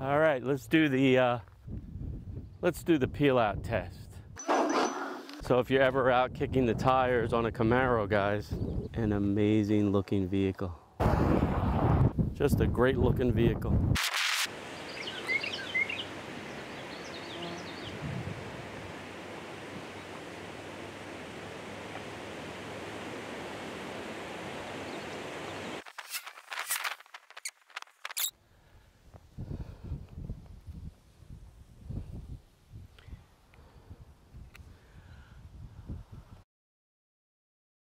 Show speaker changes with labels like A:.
A: All right, let's do the uh, let's do the peel out test. So if you're ever out kicking the tires on a Camaro, guys, an amazing looking vehicle. Just a great looking vehicle.